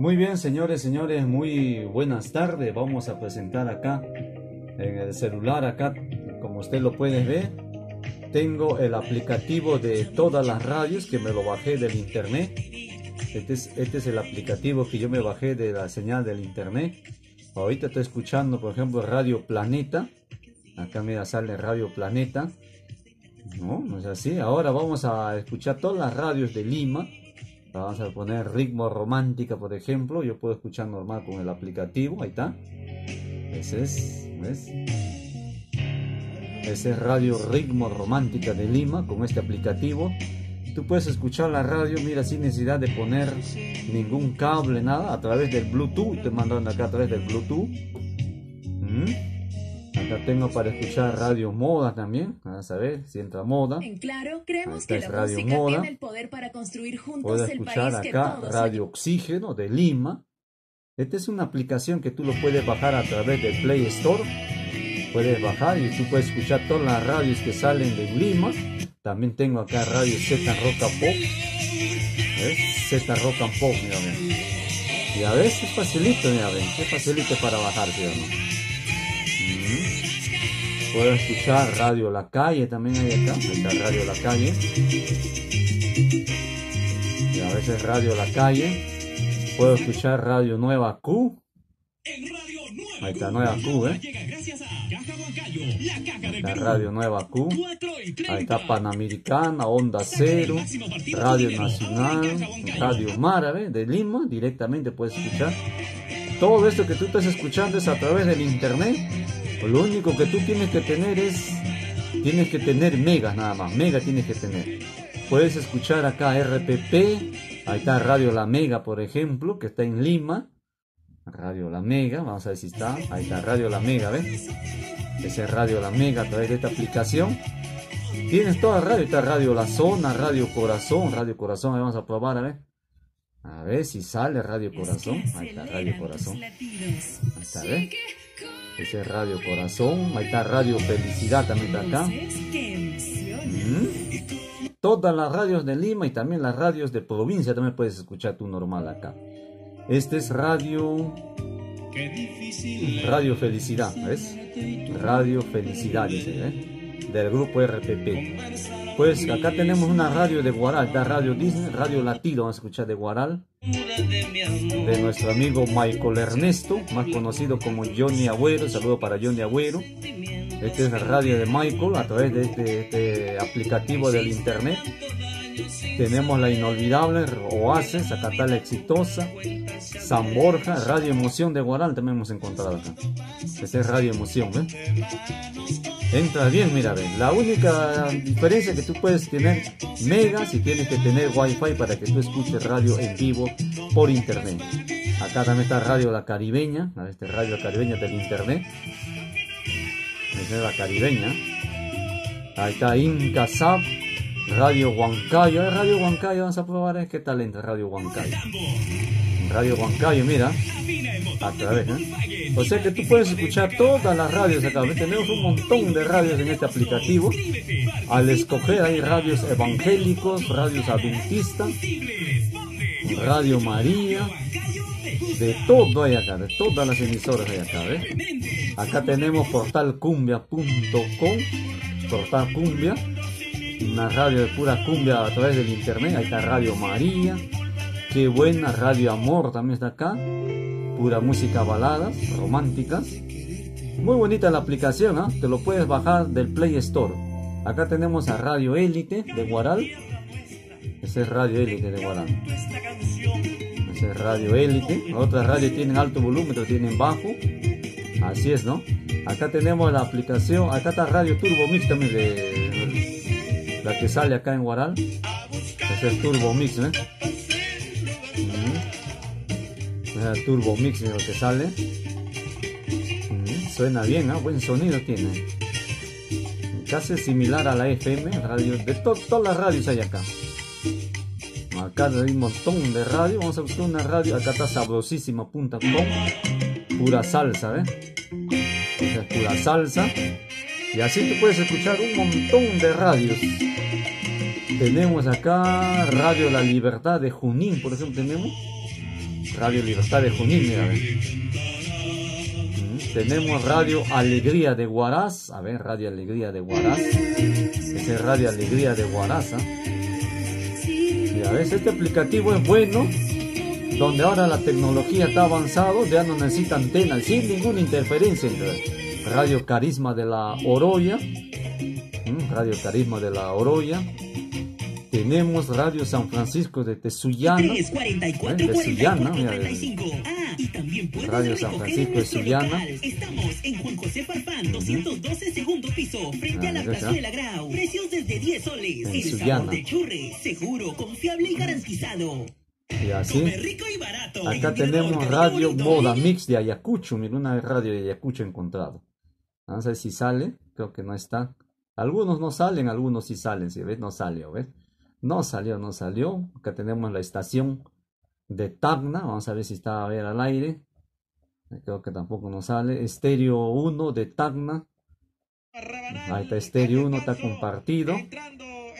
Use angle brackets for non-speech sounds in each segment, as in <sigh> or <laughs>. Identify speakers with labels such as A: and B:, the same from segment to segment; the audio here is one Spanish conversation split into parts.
A: Muy bien, señores, señores, muy buenas tardes. Vamos a presentar acá en el celular, acá, como usted lo puede ver, tengo el aplicativo de todas las radios que me lo bajé del internet. Este es, este es el aplicativo que yo me bajé de la señal del internet. Ahorita estoy escuchando, por ejemplo, Radio Planeta. Acá mira, sale Radio Planeta. No, no es así. Ahora vamos a escuchar todas las radios de Lima. Vamos a poner ritmo romántica, por ejemplo. Yo puedo escuchar normal con el aplicativo. Ahí está. Ese es, ¿ves? Ese es Radio Ritmo Romántica de Lima con este aplicativo. Tú puedes escuchar la radio, mira, sin necesidad de poner ningún cable, nada, a través del Bluetooth. Te mandando acá a través del Bluetooth. ¿Mm? Acá tengo para escuchar Radio Moda también. Vamos a ver si entra Moda.
B: En claro, creemos que la
A: Radio
B: música
A: Moda.
B: tiene el poder para construir juntos
A: Puedes
B: el
A: escuchar
B: país que
A: acá
B: todos
A: Radio Oxígeno de Lima. Esta es una aplicación que tú lo puedes bajar a través del Play Store. Puedes bajar y tú puedes escuchar todas las radios que salen de Lima. También tengo acá Radio Z Rock and Pop. ¿Ves? Z Rock and Pop, mira, ven. Y a veces es facilito, mira, ven. Es facilito para bajar, ¿sí o no? Mm. Puedo escuchar Radio La Calle también hay acá. Está Radio La Calle. Y a veces Radio La Calle. Puedo escuchar Radio Nueva Q. Ahí está Nueva Q, ¿eh? Está Radio Nueva Q. Ahí está Panamericana, Onda Cero, Radio Nacional, Radio Mara, ¿ves? De Lima, directamente puedes escuchar. Todo esto que tú estás escuchando es a través del internet. Lo único que tú tienes que tener es, tienes que tener megas nada más, mega tienes que tener. Puedes escuchar acá RPP, ahí está Radio La Mega, por ejemplo, que está en Lima. Radio La Mega, vamos a ver si está. Ahí está Radio La Mega, ¿ves? Ese es Radio La Mega a través de esta aplicación. Tienes toda radio, está Radio La Zona, Radio Corazón, Radio Corazón, ahí vamos a probar, a ver. A ver si sale Radio Corazón. Ahí está Radio Corazón. Ahí está, ¿ves? Ese es Radio Corazón. Ahí está Radio Felicidad también está acá. Mm. Todas las radios de Lima y también las radios de provincia también puedes escuchar tú normal acá. Este es Radio Radio Felicidad, ¿ves? Radio Felicidad, dice, ¿eh? Del grupo RPP. Pues acá tenemos una radio de Guaral, Radio Disney, Radio Latido, vamos a escuchar de Guaral. De nuestro amigo Michael Ernesto, más conocido como Johnny Agüero, saludo para Johnny Agüero. Este es la radio de Michael a través de este, este aplicativo del internet. Tenemos la inolvidable Oasis, acá exitosa, San Borja, Radio Emoción de Guaral también hemos encontrado acá. Es Radio Emoción, ¿ves? Entra bien, mira, ven. La única diferencia que tú puedes tener megas y tienes que tener wifi para que tú escuches radio en vivo por internet. Acá también está Radio La Caribeña, este Radio Caribeña del internet. Es la caribeña. Ahí está Inca Zap, Radio Huancayo. Radio Huancayo, vamos a probar qué tal entra Radio Huancayo. Radio Huancayo, mira. A través, ¿eh? O sea que tú puedes escuchar todas las radios acá. Tenemos un montón de radios en este aplicativo. Al escoger hay radios evangélicos, radios adventistas, Radio María. De todo hay acá, de todas las emisoras hay acá, ¿ves? Acá tenemos portalcumbia.com, Portal Cumbia, una radio de pura cumbia a través del internet. Ahí está Radio María, qué buena Radio Amor también está acá, pura música baladas románticas. Muy bonita la aplicación, ¿ah? te lo puedes bajar del Play Store. Acá tenemos a Radio Élite de Guaral. Ese es Radio Élite de Guaral. Ese es Radio Élite. Otras radios tienen alto volumen, otras tienen bajo. Así es, ¿no? Acá tenemos la aplicación, acá está Radio Turbo Mix también de la que sale acá en Guaral. Ese es Turbo Mix, ¿eh? Turbo Mix lo que sale. Mm, Suena bien, ¿ah? Buen sonido tiene. Casi similar a la FM, radio, de to- todas las radios hay acá. Acá hay un montón de radio. Vamos a buscar una radio. Acá está sabrosísima.com. Pura salsa. Esa es pura salsa. Y así tú puedes escuchar un montón de radios. Tenemos acá Radio La Libertad de Junín, por ejemplo, tenemos. Radio Libertad de Junín, mira, a ver. Mm, Tenemos Radio Alegría de Huaraz. A ver, Radio Alegría de Huaraz. Ese es Radio Alegría de Huaraz. ¿ah? Y a veces este aplicativo es bueno, donde ahora la tecnología está avanzado, ya no necesita antena, sin ninguna interferencia entre Radio Carisma de la Oroya, mm, Radio Carisma de la Oroya, tenemos Radio San Francisco de Tesuyana,
C: 344
A: ¿eh? de Sullana,
C: 44
A: mira,
C: 35. Ah, y también puedes
A: Radio San Francisco de
C: local. Estamos en Juan José Farfán, 212 segundo piso, frente
A: Ah,
C: a la Plazuela Grau. Precios desde 10 soles.
A: En
C: El sabor de churre, seguro, confiable y garantizado.
A: y así.
C: Rico y barato.
A: Acá tenemos Radio. Moda Mix de Ayacucho. Mira, una radio de Ayacucho encontrado. Vamos a ver si sale. Creo que no está. Algunos no salen, algunos sí salen. Si ves, no salió, ¿ves? No salió, no salió. Acá tenemos la estación de Tacna. Vamos a ver si está a ver al aire. Creo que tampoco nos sale. Estéreo 1 de Tacna. Ahí está Estéreo 1, está compartido.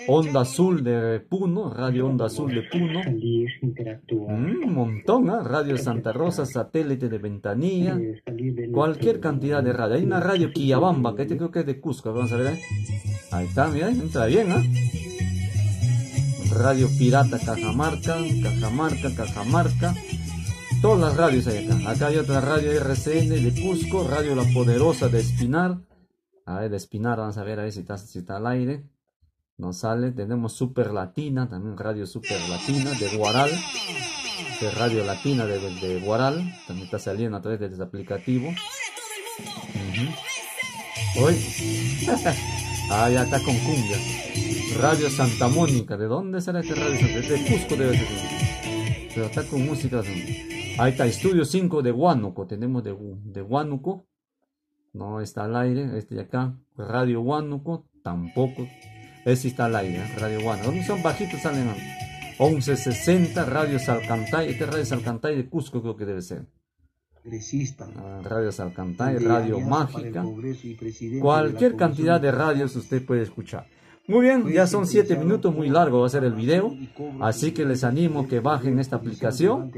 A: Onda Azul de Puno, Radio Onda Azul de Puno. Mm, un montón, ¿ah? Radio Santa Rosa, satélite de Ventanilla,
D: eh,
A: cualquier cantidad de radio. Hay una radio Quillabamba, que este creo que es de Cusco, vamos a ver ahí. Ahí está, mira, entra bien, ¿ah? Radio Pirata Cajamarca, Cajamarca, Cajamarca. Todas las radios hay acá. Acá hay otra radio RCN de Cusco, Radio La Poderosa de Espinar. A ver, de Espinar, vamos a ver a ver si está, si está al aire. No sale. Tenemos Super Latina, también Radio Super Latina de Guaral. De Radio Latina de, de Guaral. También está saliendo a través de ese aplicativo. Ujú. Hoy. <laughs> ah, ya está con cumbia. Radio Santa Mónica. ¿De dónde será este Radio? De Cusco debe ser. Pero está con música. Ahí está, Estudio 5 de Huánuco. Tenemos de, de Huánuco. No está al aire. Este de acá. Radio Huánuco. Tampoco. Ese está al aire. ¿eh? Radio Huánuco. Son bajitos, salen. a 1160. Radio Salcantay. Este Radio Salcantay de Cusco creo que debe ser.
E: Progresista.
A: Ah, Radio Salcantay, Radio Mágica. Cualquier cantidad de radios usted puede escuchar. Muy bien, ya son 7 minutos, muy largo va a ser el video. Así que les animo que bajen esta aplicación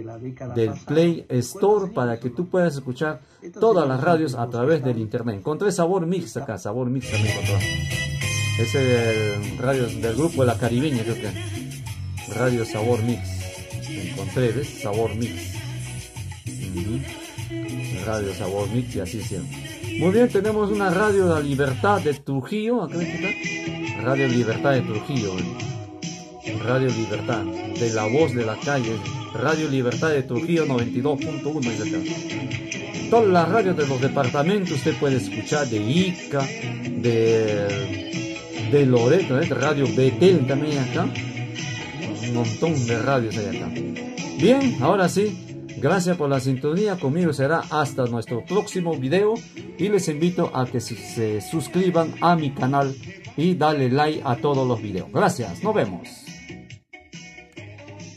A: del Play Store para que tú puedas escuchar todas las radios a través del internet. Encontré Sabor Mix acá, Sabor Mix también encontré. Ese es el radio del grupo de la caribeña, creo que. Radio Sabor Mix. Encontré, ¿ves? Sabor Mix. Radio Sabor Mix así siempre. Muy bien, tenemos una radio La Libertad de Trujillo. Acá está. Radio Libertad de Trujillo. ¿eh? Radio Libertad, de la voz de la calle. Radio Libertad de Trujillo 92.1 es acá. Todas las radios de los departamentos usted puede escuchar de Ica, de, Loreto, ¿eh? Radio Betel también acá. Un montón de radios hay acá. Bien, ahora sí. Gracias por la sintonía. Conmigo será hasta nuestro próximo video. Y les invito a que se- suscriban a mi canal y darle like a todos los videos. Gracias. Nos vemos.